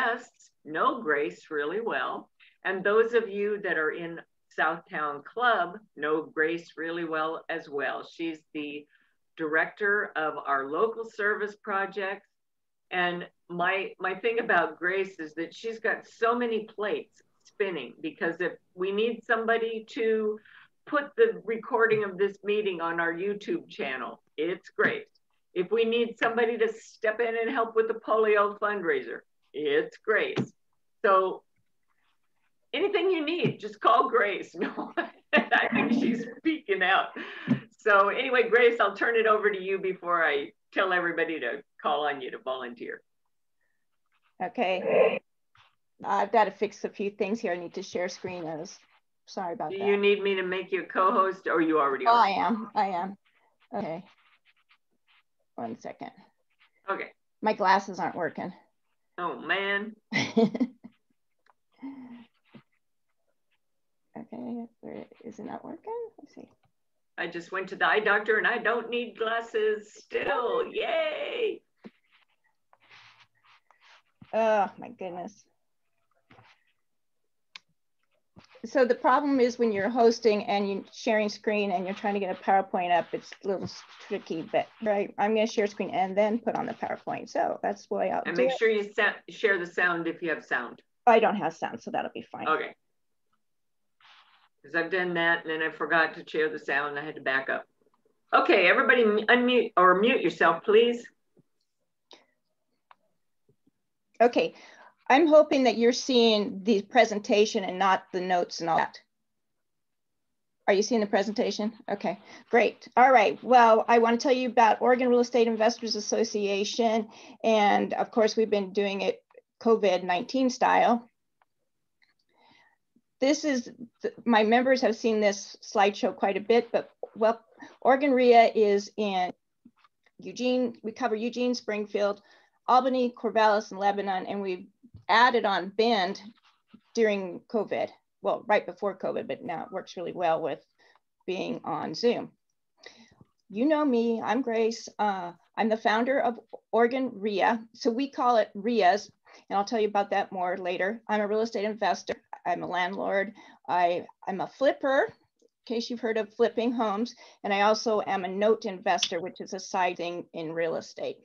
guests know Grace really well. And those of you that are in Southtowne Club know Grace really well as well. She's the director of our local service projects. And my, my thing about Grace is that she's got so many plates spinning because if we need somebody to put the recording of this meeting on our YouTube channel, it's Grace. If we need somebody to step in and help with the polio fundraiser, it's Grace. So anything you need, just call Grace. No, I think she's speaking out. So anyway, Grace, I'll turn it over to you before I tell everybody to call on you to volunteer. Okay. I've got to fix a few things here. I need to share screen. I was sorry about Do that. you need me to make you a co-host or you already oh, are? I am. I am. Okay. One second. Okay. My glasses aren't working. Oh man. okay, where is it not working? Let's see. I just went to the eye doctor and I don't need glasses still. Yay. Oh my goodness. So the problem is when you're hosting and you're sharing screen and you're trying to get a PowerPoint up, it's a little tricky, but right, I'm gonna share screen and then put on the PowerPoint. So that's way I'll And make it. sure you share the sound if you have sound. I don't have sound, so that'll be fine. Okay. Because I've done that and then I forgot to share the sound and I had to back up. Okay, everybody unmute or mute yourself, please. Okay, I'm hoping that you're seeing the presentation and not the notes and all that. Are you seeing the presentation? Okay, great. All right. Well, I want to tell you about Oregon Real Estate Investors Association. And of course, we've been doing it COVID-19 style. This is, my members have seen this slideshow quite a bit, but well, Oregon RIA is in Eugene, we cover Eugene, Springfield, Albany, Corvallis, and Lebanon, and we've added on Bend during COVID. Well, right before COVID, but now it works really well with being on Zoom. You know me, I'm Grace. Uh, I'm the founder of Oregon RIA. So we call it RIAs, and I'll tell you about that more later. I'm a real estate investor. I'm a landlord. I, I'm a flipper, in case you've heard of flipping homes. And I also am a note investor, which is a side thing in real estate.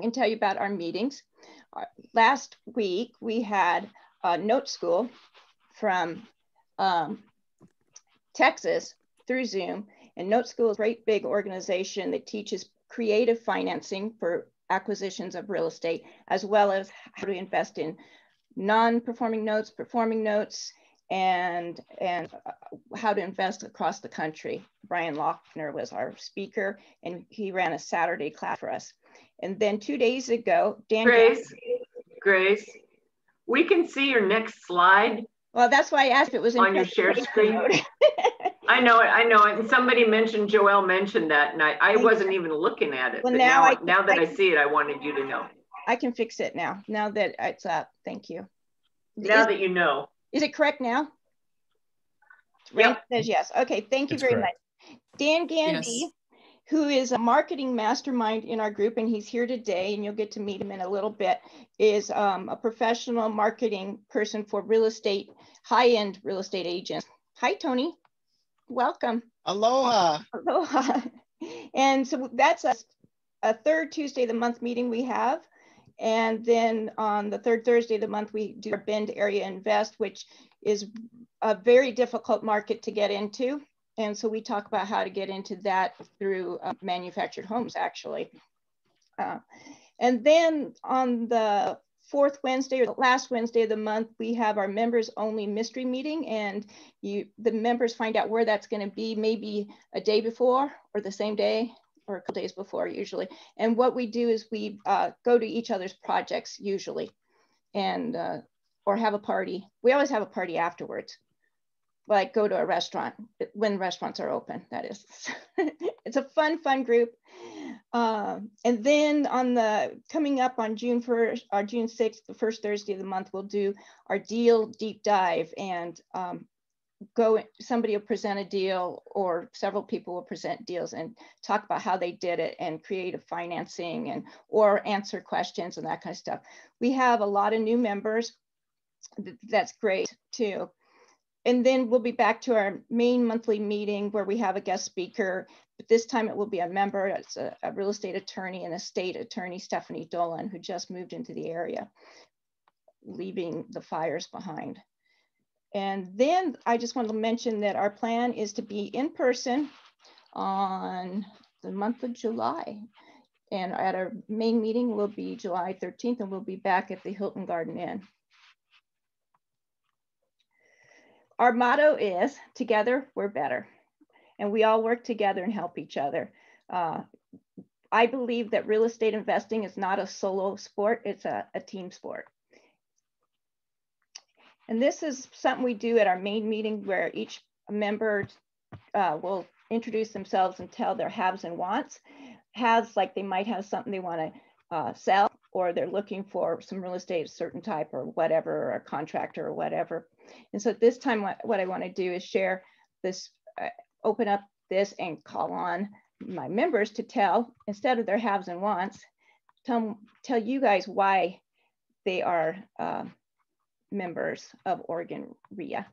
Can tell you about our meetings. Uh, last week, we had a note school from um, Texas through Zoom. And Note School is a great big organization that teaches creative financing for acquisitions of real estate, as well as how to invest in non-performing notes, performing notes, and, and how to invest across the country. Brian Lochner was our speaker, and he ran a Saturday class for us. And then two days ago, Dan. Grace, Grace, we can see your next slide Well, that's why I asked it was on your share screen. I know it, I know it. And somebody mentioned, Joelle mentioned that, and I, I wasn't even looking at it. Well, but now now, I- now that I- I see it, I wanted you to know. I can fix it now, now that it's up. Thank you. Now Is, that you know. is it correct now? Yep. Ray says yes. Okay, thank you It's very correct. much. Dan Gandy, Yes. Who is a marketing mastermind in our group, and he's here today, and you'll get to meet him in a little bit, is um, a professional marketing person for real estate, high-end real estate agents. Hi, Tony. Welcome. Aloha. Aloha. And so that's a, a third Tuesday of the month meeting we have. And then on the third Thursday of the month, we do our Bend Area Invest, which is a very difficult market to get into. And so we talk about how to get into that through uh, manufactured homes, actually. Uh, and then on the fourth Wednesday or the last Wednesday of the month, we have our members only mystery meeting and you the members find out where that's going to be maybe a day before or the same day or a couple days before usually. And what we do is we uh, go to each other's projects usually and uh, or have a party. We always have a party afterwards like go to a restaurant when restaurants are open that is. It's a fun fun group. Um, and then on the coming up on june 1st or june 6th the first thursday of the month we'll do our deal deep dive and um, go somebody will present a deal or several people will present deals and talk about how they did it and create a financing and or answer questions and that kind of stuff. We have a lot of new members. That's great too and then we'll be back to our main monthly meeting where we have a guest speaker but this time it will be a member it's a, a real estate attorney and a state attorney stephanie dolan who just moved into the area leaving the fires behind and then I just want to mention that our plan is to be in person on the month of July. And at our main meeting will be July 13th, and we'll be back at the Hilton Garden Inn. Our motto is together, we're better. And we all work together and help each other. Uh, I believe that real estate investing is not a solo sport, it's a, a team sport. And this is something we do at our main meeting where each member uh, will introduce themselves and tell their haves and wants. Has like they might have something they want to uh, sell or they're looking for some real estate, certain type or whatever, or a contractor or whatever. And so at this time, what, what I want to do is share this, uh, open up this and call on my members to tell, instead of their haves and wants, tell, tell you guys why they are uh, members of Oregon RIA.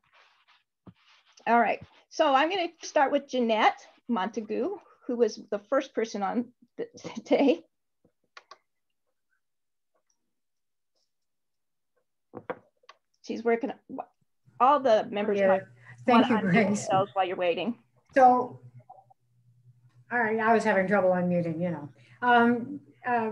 All right, so I'm going to start with Jeanette Montague, who was the first person on the today. She's working, all the members yeah. Thank you, Grace. while you're waiting. So, all right, I was having trouble unmuting, you know. Um, uh,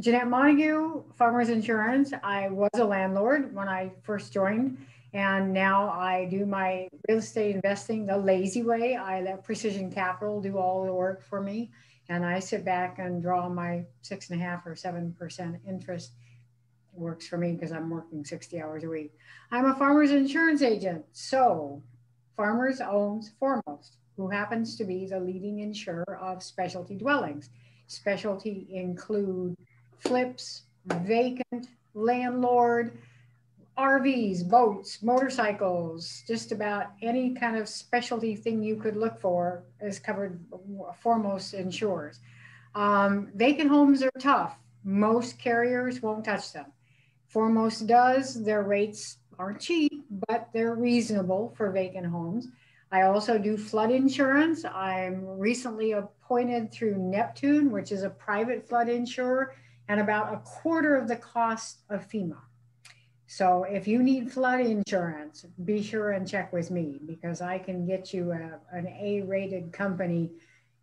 Jeanette Montague, Farmers Insurance. I was a landlord when I first joined, and now I do my real estate investing the lazy way. I let Precision Capital do all the work for me, and I sit back and draw my six and a half or seven percent interest. Works for me because I'm working 60 hours a week. I'm a farmer's insurance agent. So, Farmers owns Foremost, who happens to be the leading insurer of specialty dwellings. Specialty include flips, vacant, landlord, RVs, boats, motorcycles, just about any kind of specialty thing you could look for is covered foremost insures. Um, vacant homes are tough. Most carriers won't touch them. Foremost does. Their rates aren't cheap, but they're reasonable for vacant homes. I also do flood insurance. I'm recently appointed through Neptune, which is a private flood insurer and about a quarter of the cost of FEMA. So if you need flood insurance, be sure and check with me because I can get you a, an A-rated company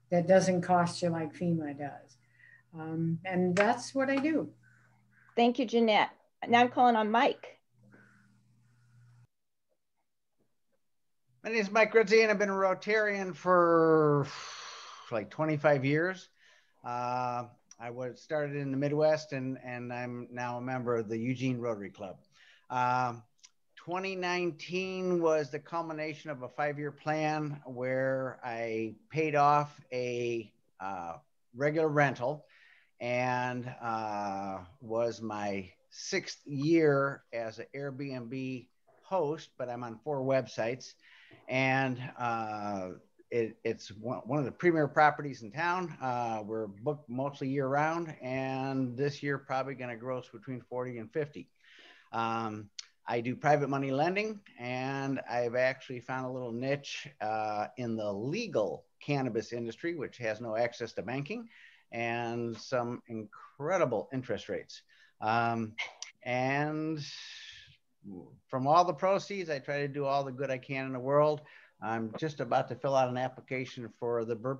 that doesn't cost you like FEMA does. Um, and that's what I do. Thank you, Jeanette. Now I'm calling on Mike. My name is Mike Rizzi, and I've been a Rotarian for like 25 years. Uh, I was started in the Midwest and, and I'm now a member of the Eugene Rotary Club. Um, 2019 was the culmination of a five-year plan where I paid off a uh, regular rental and uh, was my sixth year as an Airbnb host, but I'm on four websites. And uh, it, it's one, of the premier properties in town. Uh, we're booked mostly year round, and this year probably going to gross between 40 and 50. Um, I do private money lending, and I've actually found a little niche uh, in the legal cannabis industry, which has no access to banking and some incredible interest rates. Um, and from all the proceeds, I try to do all the good I can in the world. I'm just about to fill out an application for the bur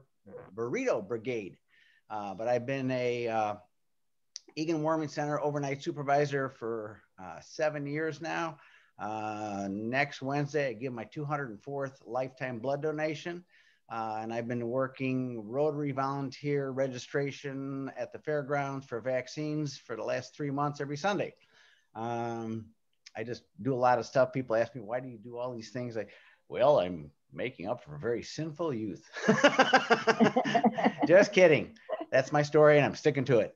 burrito brigade. Uh, but I've been a uh, Egan Warming Center overnight supervisor for uh, seven years now. Uh, next Wednesday, I give my 204th lifetime blood donation. Uh, and I've been working Rotary volunteer registration at the fairgrounds for vaccines for the last three months every Sunday. Um, I just do a lot of stuff. People ask me, why do you do all these things? I, well, I'm making up for a very sinful youth. Just kidding. That's my story, and I'm sticking to it.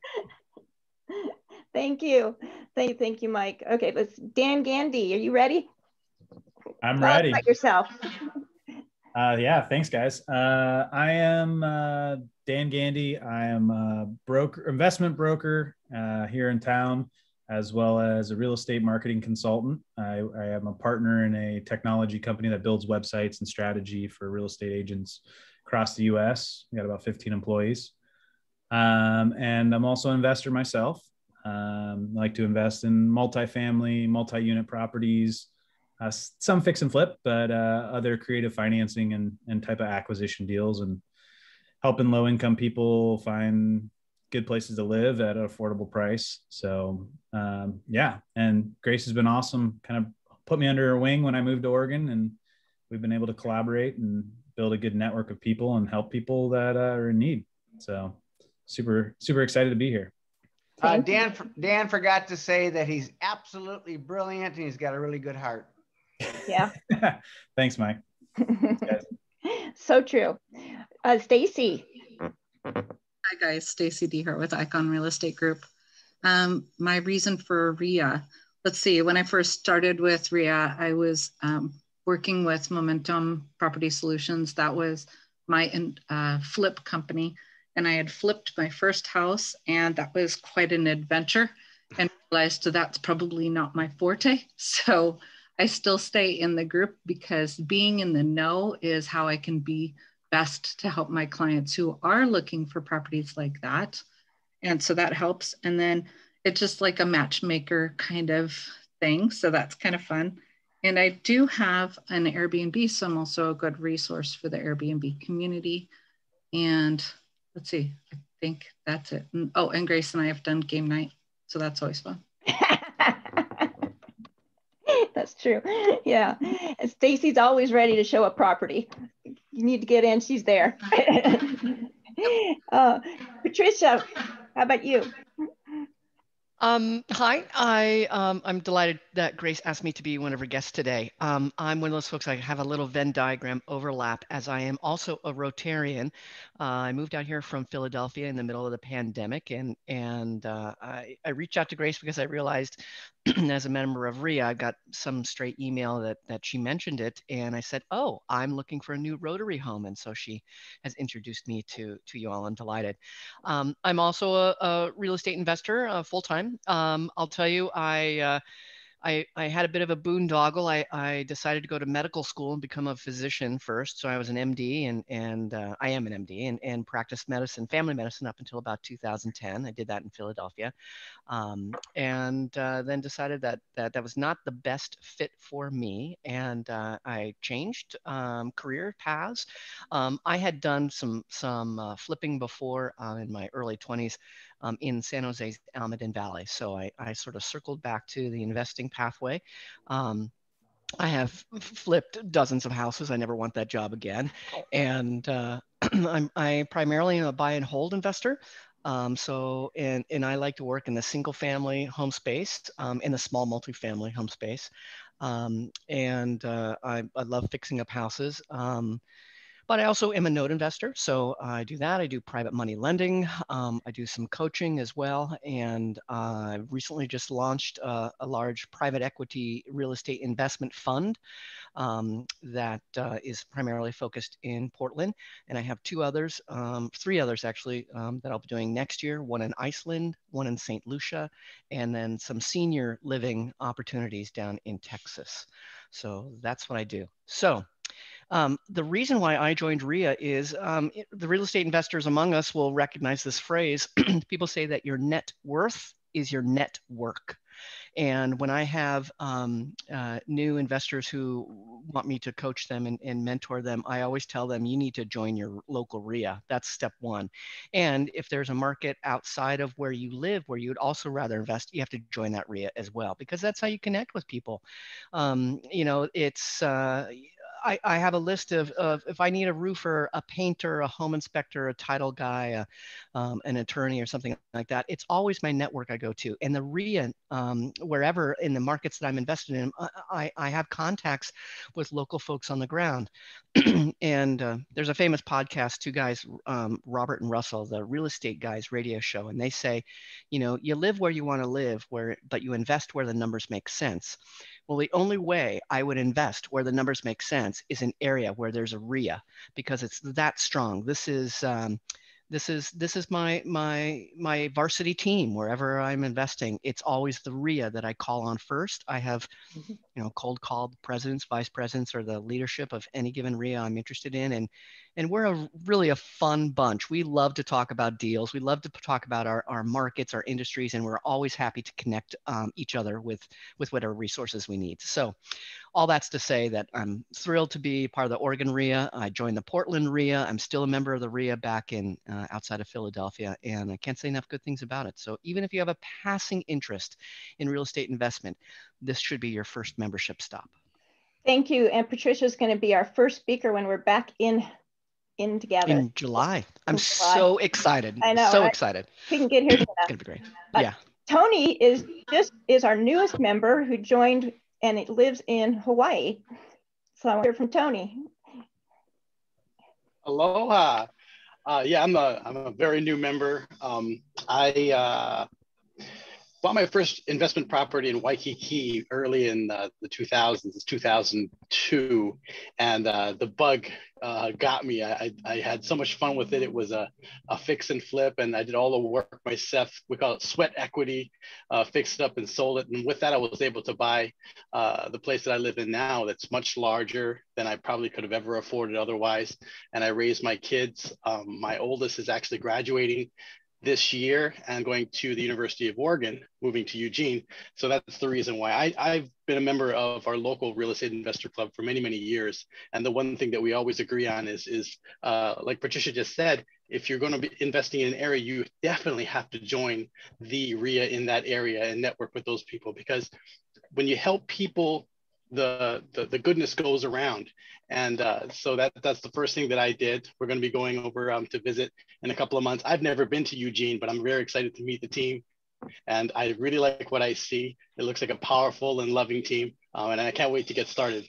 Thank you. Thank you, thank you, Mike. Okay, let's Dan Gandy. Are you ready? I'm Tell us ready. about yourself. Uh, yeah, thanks, guys. Uh, I am uh, Dan Gandy. I am a broker, investment broker uh, here in town, as well as a real estate marketing consultant. I, I am a partner in a technology company that builds websites and strategy for real estate agents across the U.S. We got about 15 employees, um, and I'm also an investor myself. Um, I like to invest in multifamily, multi-unit properties uh, some fix and flip, but uh, other creative financing and, and type of acquisition deals and helping low income people find good places to live at an affordable price. So um, yeah, and Grace has been awesome. Kind of put me under her wing when I moved to Oregon, and we've been able to collaborate and build a good network of people and help people that uh, are in need. So super super excited to be here. Uh, Dan Dan forgot to say that he's absolutely brilliant and he's got a really good heart. Yeah. Thanks, Mike. so true. Uh, Stacy. Hi guys, Stacy Dehart with Icon Real Estate Group. Um, my reason for RIA, let's see, when I first started with RIA, I was um, working with Momentum Property Solutions. That was my uh, flip company. And I had flipped my first house and that was quite an adventure and realized that that's probably not my forte. So I still stay in the group because being in the know is how I can be best to help my clients who are looking for properties like that. And so that helps. And then it's just like a matchmaker kind of thing. So that's kind of fun. And I do have an Airbnb, so I'm also a good resource for the Airbnb community. And let's see, I think that's it. Oh, and Grace and I have done game night. So that's always fun. That's true. Yeah. Stacy's always ready to show a property. You need to get in, she's there. uh, Patricia, how about you? Um, hi, I, um, I'm delighted that Grace asked me to be one of her guests today. Um, I'm one of those folks, I have a little Venn diagram overlap as I am also a Rotarian. Uh, I moved out here from Philadelphia in the middle of the pandemic and, and uh, I, I reached out to Grace because I realized as a member of RIA, I got some straight email that, that she mentioned it. And I said, oh, I'm looking for a new Rotary home. And so she has introduced me to, to you all. I'm delighted. Um, I'm also a, a, real estate investor uh, full-time. Um, I'll tell you, I, uh, I, I had a bit of a boondoggle. I, I decided to go to medical school and become a physician first. So I was an MD and, and uh, I am an MD and, and practiced medicine, family medicine up until about 2010. I did that in Philadelphia. Um, and uh, then decided that, that that was not the best fit for me. And uh, I changed um, career paths. Um, I had done some, some uh, flipping before uh, in my early 20s um, in San Jose's Almaden Valley. So I, I sort of circled back to the investing pathway. Um, I have flipped dozens of houses. I never want that job again. And uh, I'm I primarily am a buy and hold investor. Um, so, and, and I like to work in the single family home space, um, in the small multifamily home space. Um, and uh, I, I love fixing up houses. Um, but I also am a note investor. So I do that. I do private money lending. Um, I do some coaching as well. And I uh, recently just launched uh, a large private equity real estate investment fund um, that uh, is primarily focused in Portland. And I have two others, um, three others actually, um, that I'll be doing next year one in Iceland, one in St. Lucia, and then some senior living opportunities down in Texas. So that's what I do. So um, the reason why I joined RIA is um, it, the real estate investors among us will recognize this phrase. People say that your net worth is your net work. And when I have um, uh, new investors who want me to coach them and, and, mentor them, I always tell them you need to join your local RIA. That's step one. And if there's a market outside of where you live where you'd also rather invest, you have to join that RIA as well because that's how you connect with people. Um, you know, it's uh, I, I have a list of, of if I need a roofer, a painter, a home inspector, a title guy, a, um, an attorney, or something like that. It's always my network I go to. And the RIA, um, wherever in the markets that I'm invested in, I, I have contacts with local folks on the ground. and uh, there's a famous podcast, two guys, um, Robert and Russell, the real estate guys radio show, and they say, you know, you live where you want to live, where but you invest where the numbers make sense Well, the only way I would invest where the numbers make sense is an area where there's a RIA because it's that strong. This is um, this is this is my my my varsity team wherever i'm investing it's always the ria that i call on first i have mm-hmm. You know cold called presidents vice presidents or the leadership of any given ria i'm interested in and and we're a really a fun bunch we love to talk about deals we love to talk about our, our markets our industries and we're always happy to connect um, each other with with whatever resources we need so all that's to say that I'm thrilled to be part of the Oregon RIA. I joined the Portland RIA. I'm still a member of the RIA back in uh, outside of Philadelphia, and I can't say enough good things about it. So even if you have a passing interest in real estate investment, this should be your first membership stop. Thank you. And Patricia is going to be our first speaker when we're back in in together in July. I'm July. so excited. I know. So right? excited. We can get here. it's gonna be great. Uh, yeah. Tony is just is our newest member who joined and it lives in Hawaii. So I want to hear from Tony. Aloha. Uh, yeah, I'm a, I'm a very new member. Um, I uh, bought my first investment property in Waikiki early in uh, the 2000s, it's 2002, and uh, the bug uh, got me. I, I had so much fun with it. It was a, a fix and flip, and I did all the work myself. We call it sweat equity, uh, fixed it up and sold it. And with that, I was able to buy uh, the place that I live in now that's much larger than I probably could have ever afforded otherwise. And I raised my kids. Um, my oldest is actually graduating this year and going to the University of Oregon, moving to Eugene. So that's the reason why I, I've been a member of our local real estate investor club for many, many years. And the one thing that we always agree on is, is uh, like Patricia just said, if you're going to be investing in an area, you definitely have to join the RIA in that area and network with those people because when you help people the, the, the goodness goes around. And uh, so that that's the first thing that I did. We're going to be going over um, to visit in a couple of months. I've never been to Eugene, but I'm very excited to meet the team. And I really like what I see. It looks like a powerful and loving team. Um, and I can't wait to get started.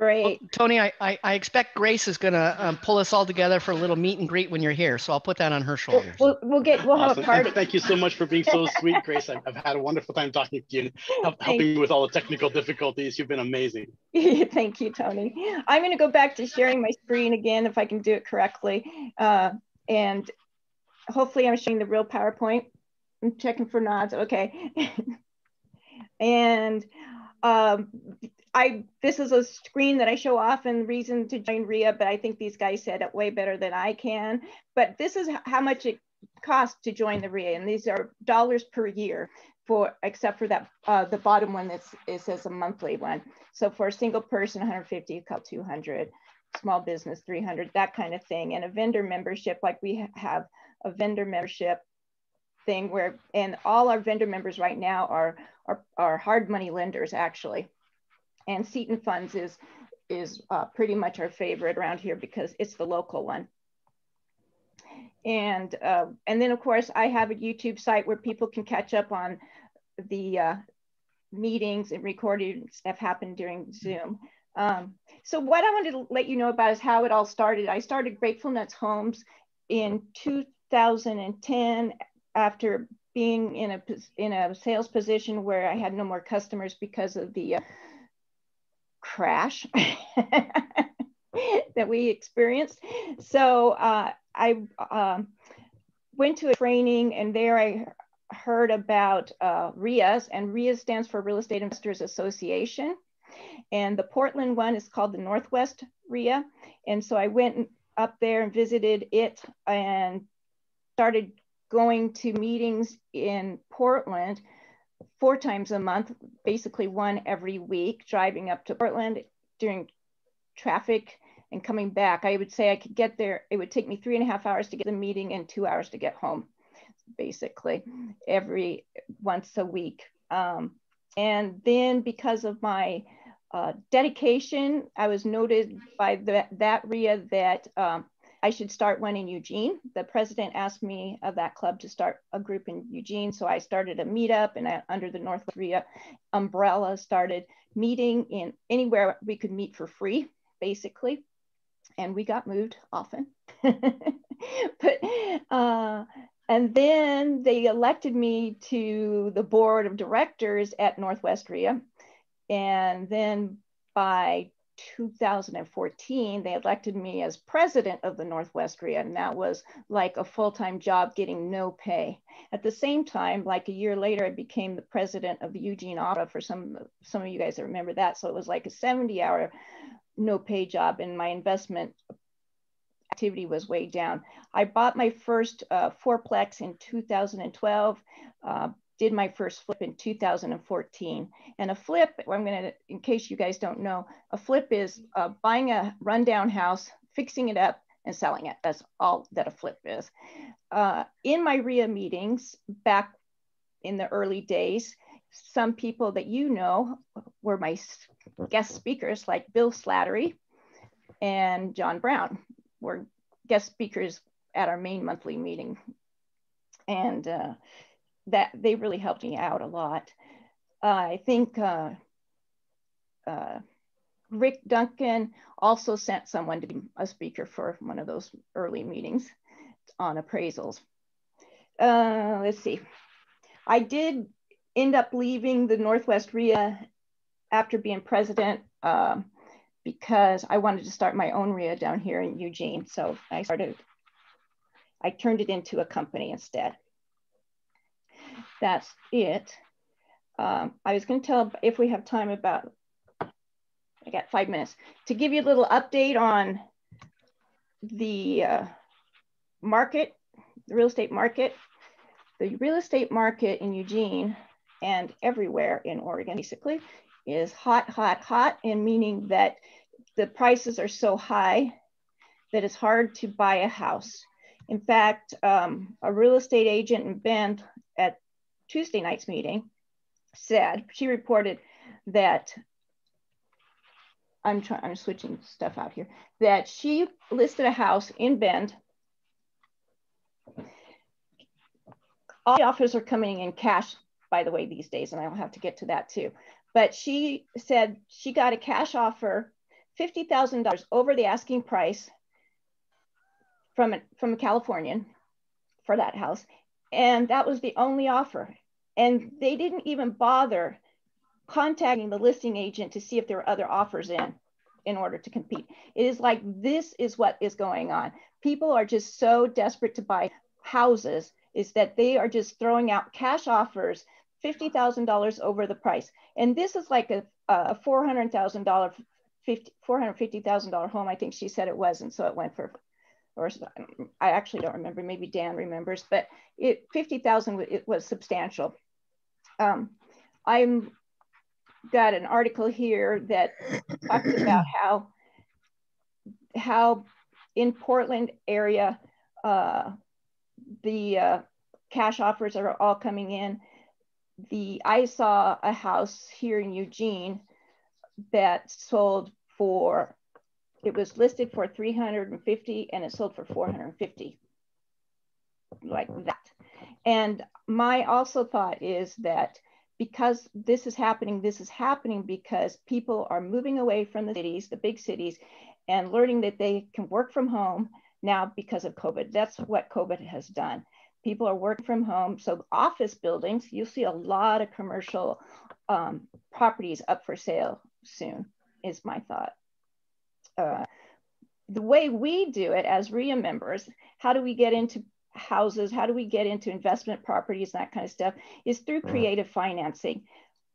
Great. Well, Tony, I, I, I, expect Grace is going to um, pull us all together for a little meet and greet when you're here. So I'll put that on her shoulders. We'll, we'll get, we'll awesome. have a party. And thank you so much for being so sweet, Grace. I've, I've, had a wonderful time talking to you and help, helping me with all the technical difficulties. You've been amazing. thank you, Tony. I'm going to go back to sharing my screen again, if I can do it correctly. Uh, and hopefully I'm showing the real PowerPoint. I'm checking for nods. Okay. and um, I this is a screen that I show often reason to join RIA, but I think these guys said it way better than I can. But this is how much it costs to join the RIA, and these are dollars per year for except for that uh, the bottom one that's it says a monthly one. So for a single person, 150, a couple 200, small business 300, that kind of thing, and a vendor membership like we have a vendor membership thing where and all our vendor members right now are are, are hard money lenders actually and Seton Funds is, is uh, pretty much our favorite around here because it's the local one. And, uh, and then of course I have a YouTube site where people can catch up on the uh, meetings and recordings that have happened during Zoom. Um, so what I wanted to let you know about is how it all started. I started Grateful Nuts Homes in 2010 after being in a in a sales position where I had no more customers because of the uh, crash that we experienced. So uh, I uh, went to a training and there I heard about uh, RIAs and RIA stands for Real Estate Investors Association. And the Portland one is called the Northwest RIA. And so I went up there and visited it and started going to meetings in Portland four times a month, basically one every week, driving up to Portland during traffic and coming back. I would say I could get there. It would take me three and a half hours to get the meeting and two hours to get home, basically, every once a week. Um, and then because of my uh, dedication, I was noted by the, that RIA that um, I should start one in Eugene. The president asked me of that club to start a group in Eugene. So I started a meetup and I, under the Northwest RIA umbrella started meeting in anywhere we could meet for free, basically. And we got moved often. but uh, and then they elected me to the board of directors at Northwest RIA And then by 2014, they elected me as president of the Northwest REIA, and that was like a full time job getting no pay. At the same time, like a year later, I became the president of the Eugene Opera for some, some of you guys that remember that. So it was like a 70 hour no pay job, and my investment activity was way down. I bought my first uh, fourplex in 2012. Uh, did my first flip in 2014. And a flip, I'm going to, in case you guys don't know, a flip is uh, buying a rundown house, fixing it up, and selling it. That's all that a flip is. Uh, in my RIA meetings back in the early days, some people that you know were my guest speakers, like Bill Slattery and John Brown, were guest speakers at our main monthly meeting. And uh, that they really helped me out a lot. Uh, I think uh, uh, Rick Duncan also sent someone to be a speaker for one of those early meetings on appraisals. Uh, let's see. I did end up leaving the Northwest RIA after being president um, because I wanted to start my own RIA down here in Eugene. So I started, I turned it into a company instead that's it. Um, I was going to tell if we have time about, I got five minutes to give you a little update on the uh, market, the real estate market. The real estate market in Eugene and everywhere in Oregon basically is hot, hot, hot, and meaning that the prices are so high that it's hard to buy a house. In fact, um, a real estate agent in Bend Tuesday night's meeting said, she reported that I'm trying, I'm switching stuff out here, that she listed a house in Bend. All the offers are coming in cash, by the way, these days, and I'll have to get to that too. But she said she got a cash offer, $50,000 over the asking price from a, from a Californian for that house. And that was the only offer. And they didn't even bother contacting the listing agent to see if there were other offers in in order to compete. It is like this is what is going on. People are just so desperate to buy houses is that they are just throwing out cash offers $50,000 over the price. And this is like a, a $400,000, $450,000 home, I think she said it was. And so it went for or I actually don't remember, maybe Dan remembers, but it 50,000 it was substantial. Um, I'm got an article here that talks about how how in Portland area uh, the uh, cash offers are all coming in. The I saw a house here in Eugene that sold for it was listed for 350 and it sold for 450 like that. And my also thought is that because this is happening this is happening because people are moving away from the cities the big cities and learning that they can work from home now because of covid. That's what covid has done. People are working from home. So office buildings you'll see a lot of commercial um, properties up for sale soon is my thought uh, the way we do it as REIA members, how do we get into houses? How do we get into investment properties, and that kind of stuff, is through creative financing.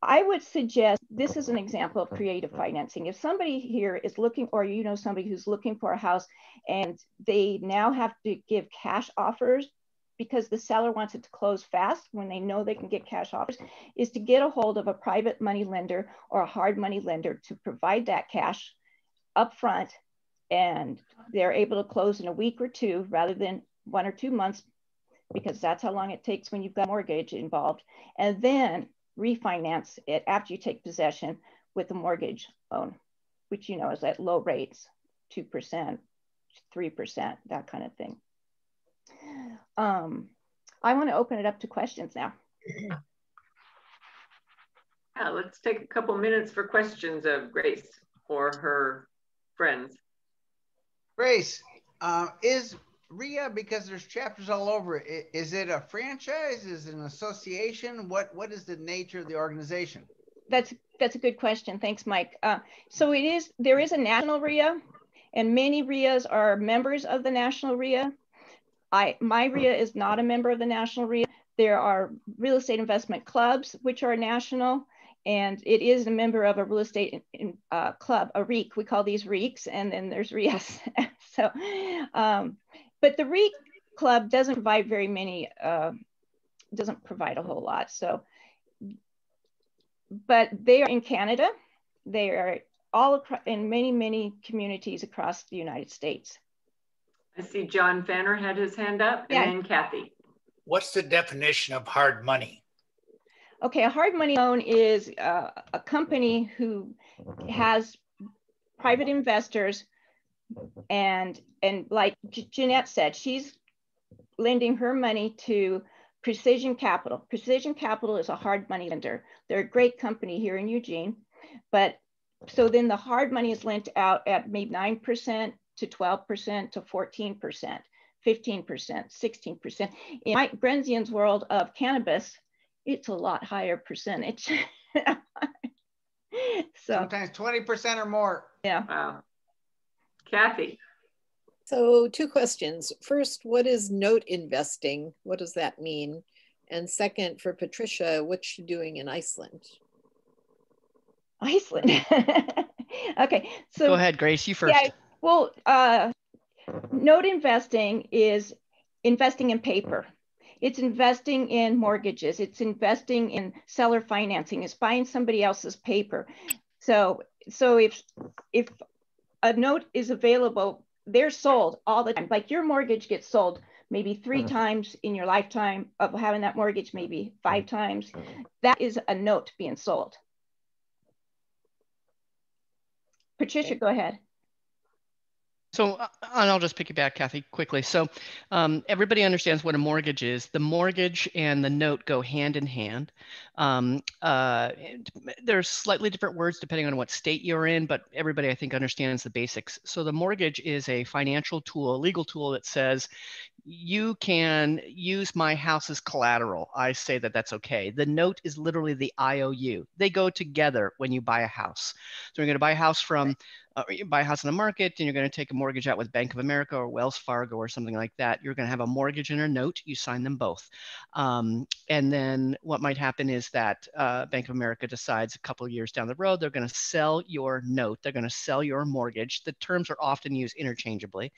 I would suggest this is an example of creative financing. If somebody here is looking, or you know somebody who's looking for a house and they now have to give cash offers because the seller wants it to close fast when they know they can get cash offers, is to get a hold of a private money lender or a hard money lender to provide that cash upfront and they're able to close in a week or two rather than one or two months because that's how long it takes when you've got mortgage involved. And then refinance it after you take possession with a mortgage loan which you know is at low rates 2% 3% that kind of thing. Um, i want to open it up to questions now. Yeah let's take a couple minutes for questions of grace or her friends. Grace, uh, is RIA because there's chapters all over? Is it a franchise? Is it an association? What What is the nature of the organization? that's that's a good question. Thanks, Mike. Uh, so it is there is a national RIA, and many RIAs are members of the national RIA. I my RIA is not a member of the national RIA. There are real estate investment clubs which are national, and it is a member of a real estate in, in, uh, club, a REIC. We call these REICs, and then there's RIAs. so, um, but the REIC club doesn't provide very many. Uh, doesn't provide a whole lot. So but they are in Canada. They are all across, in many, many communities across the United States. I see John Fanner had his hand up yeah. and then Kathy. What's the definition of hard money? Okay, a hard money loan is uh, a company who has private investors and and like Jeanette said, she's lending her money to Precision Capital. Precision Capital is a hard money lender. They're a great company here in Eugene, but so then the hard money is lent out at maybe 9% to 12% to 14%, 15%, 16%. In Mike Brenzian's world of cannabis, it's a lot higher percentage. so sometimes 20% or more. Yeah. Wow. Kathy. So two questions. First, what is note investing? What does that mean? And second, for Patricia, what's she doing in Iceland? Iceland. okay. So go ahead, Grace. You first. Yeah. Well, uh, note investing is investing in paper. It's investing in mortgages. It's investing in seller financing. It's buying somebody else's paper. So, so if if a note is available they're sold all the time. Like your mortgage gets sold maybe 3 uh-huh. times in your lifetime of having that mortgage, maybe five uh-huh. times. That is a note being sold. Patricia, go ahead. So, uh, and I'll just pick you back, Kathy, quickly. So, um, everybody understands what a mortgage is. The mortgage and the note go hand in hand. Um, uh, there's slightly different words depending on what state you're in, but everybody, I think, understands the basics. So, the mortgage is a financial tool, a legal tool that says you can use my house as collateral. I say that that's okay. The note is literally the IOU. They go together when you buy a house. So, you're going to buy a house from uh, you buy a house in the market and you're going to take a mortgage out with Bank of America or Wells Fargo or something like that, you're going to have a mortgage and a note. You sign them both. Um, and then what might happen is that uh, Bank of America decides a couple years down the road, they're going to sell your note. They're going to sell your mortgage. The terms are often used interchangeably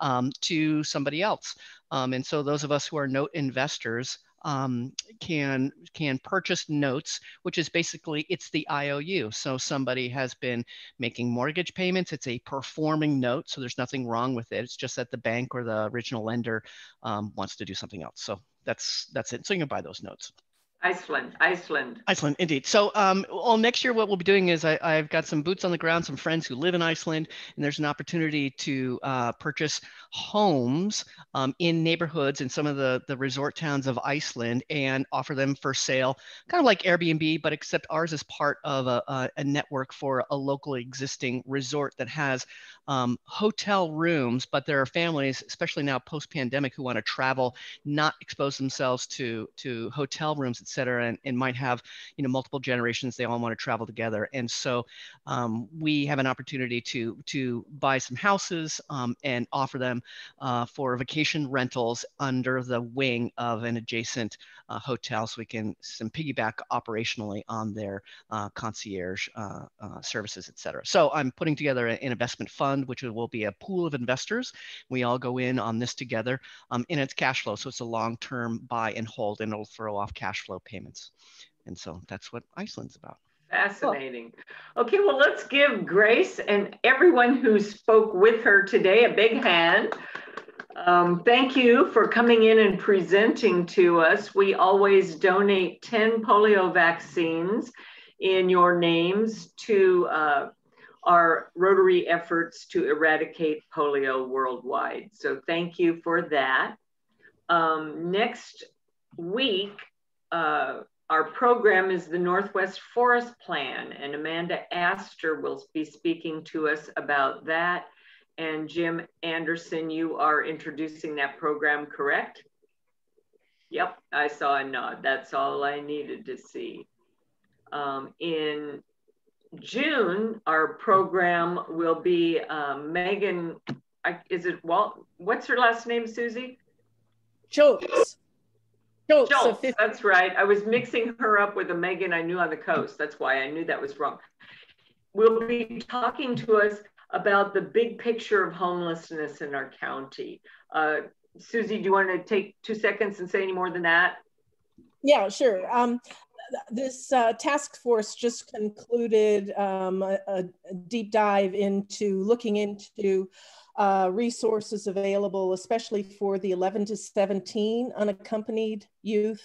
um, to somebody else. Um, and so those of us who are note investors, um, can can purchase notes, which is basically it's the IOU. So somebody has been making mortgage payments. It's a performing note, so there's nothing wrong with it. It's just that the bank or the original lender um, wants to do something else. So that's that's it. So you can buy those notes. Iceland, Iceland. Iceland, indeed. So, um, well, next year, what we'll be doing is I, have got some boots on the ground, some friends who live in Iceland, and there's an opportunity to uh, purchase homes um, in neighborhoods in some of the, the resort towns of Iceland and offer them for sale, kind of like Airbnb, but except ours is part of a, a, a network for a local existing resort that has um, hotel rooms, but there are families, especially now post-pandemic, who want to travel, not expose themselves to to hotel rooms, et cetera, and, and might have you know multiple generations. They all want to travel together, and so um, we have an opportunity to to buy some houses um, and offer them uh, for vacation rentals under the wing of an adjacent uh, hotel, so we can some piggyback operationally on their uh, concierge uh, uh, services, et cetera. So I'm putting together an investment fund which will be a pool of investors. We all go in on this together um, in its cash flow. So it's a long-term buy and hold and it'll throw off cash flow payments. And so that's what Iceland's about. Fascinating. Okay, well, let's give Grace and everyone who spoke with her today a big hand. Um, thank you for coming in and presenting to us. We always donate 10 polio vaccines in your names to uh, our Rotary efforts to eradicate polio worldwide. So thank you for that. Um, next week, uh, our program is the Northwest Forest Plan, and Amanda Astor will be speaking to us about that. And Jim Anderson, you are introducing that program, correct? Yep, I saw a nod. That's all I needed to see. Um, in June, our program will be um, Megan. Is it Walt? What's her last name, Susie? Schultz. Schultz. Schultz that's right. I was mixing her up with a Megan I knew on the coast. That's why I knew that was wrong. Will be talking to us about the big picture of homelessness in our county. Uh, Susie, do you want to take two seconds and say any more than that? Yeah, sure. Um, this uh, task force just concluded um, a, a, deep dive into looking into uh, resources available, especially for the 11 to 17 unaccompanied youth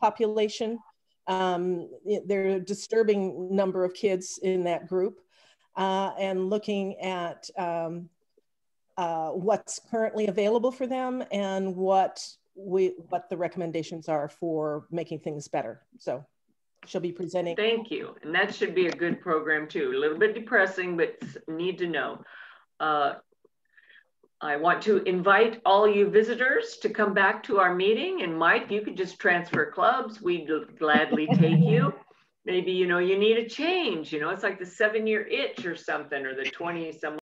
population. Um, there are a disturbing number of kids in that group uh, and looking at um, uh, what's currently available for them and what we what the recommendations are for making things better. So she'll be presenting. Thank you. And that should be a good program too. A little bit depressing, but need to know. Uh, I want to invite all you visitors to come back to our meeting. And Mike, you could just transfer clubs. We'd gladly take you. Maybe, you know, you need a change. You know, it's like the seven year itch or something, or the 20 some